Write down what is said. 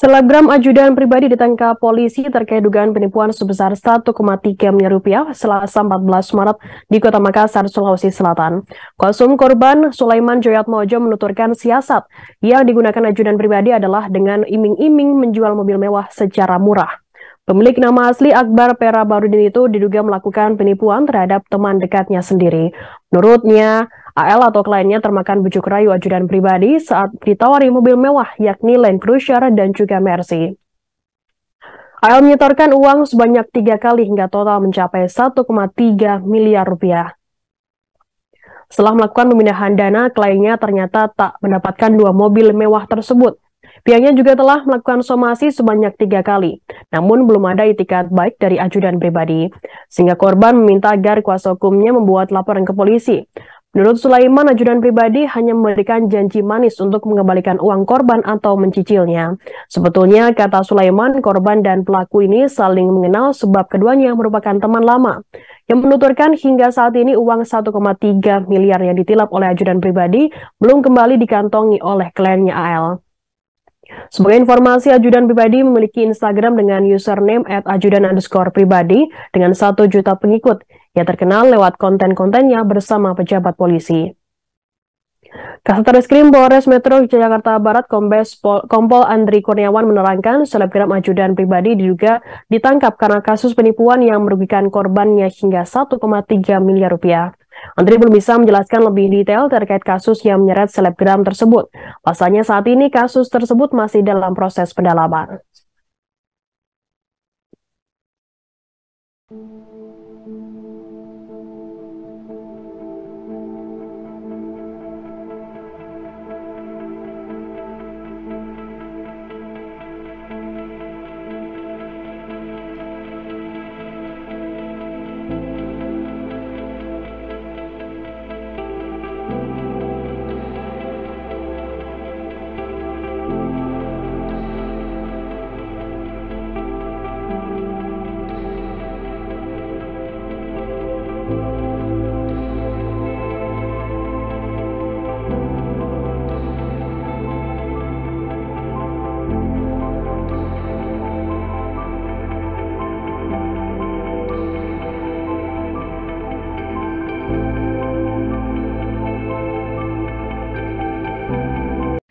Selebgram ajudan pribadi ditangkap polisi terkait dugaan penipuan sebesar 1,3 miliar rupiah selasa 14 Maret di Kota Makassar, Sulawesi Selatan. Konsum korban Sulaiman Joyatmojo menuturkan siasat yang digunakan ajudan pribadi adalah dengan iming-iming menjual mobil mewah secara murah. Pemilik nama asli Akbar Pera Barudin itu diduga melakukan penipuan terhadap teman dekatnya sendiri. Menurutnya, AL atau kliennya termakan bujuk rayu ajudan pribadi saat ditawari mobil mewah yakni Land Cruiser dan juga Mercy. AL menyetorkan uang sebanyak tiga kali hingga total mencapai 1,3 miliar rupiah. Setelah melakukan pemindahan dana, kliennya ternyata tak mendapatkan dua mobil mewah tersebut. Pihaknya juga telah melakukan somasi sebanyak tiga kali, namun belum ada itikat baik dari ajudan pribadi. Sehingga korban meminta agar kuasa hukumnya membuat laporan ke polisi. Menurut Sulaiman, ajudan pribadi hanya memberikan janji manis untuk mengembalikan uang korban atau mencicilnya. Sebetulnya, kata Sulaiman, korban dan pelaku ini saling mengenal sebab keduanya merupakan teman lama. Yang menuturkan hingga saat ini uang 1,3 miliar yang ditilap oleh ajudan pribadi belum kembali dikantongi oleh kliennya AL. Sebagai informasi, ajudan pribadi memiliki Instagram dengan username at ajudan underscore pribadi dengan 1 juta pengikut yang terkenal lewat konten-kontennya bersama pejabat polisi. Kasat Reskrim Polres Metro Jakarta Barat Kombes Pol, Kompol Andri Kurniawan menerangkan selebgram ajudan pribadi diduga ditangkap karena kasus penipuan yang merugikan korbannya hingga 1,3 miliar rupiah. Andri belum bisa menjelaskan lebih detail terkait kasus yang menyeret selebgram tersebut. Pasalnya saat ini kasus tersebut masih dalam proses pendalaman.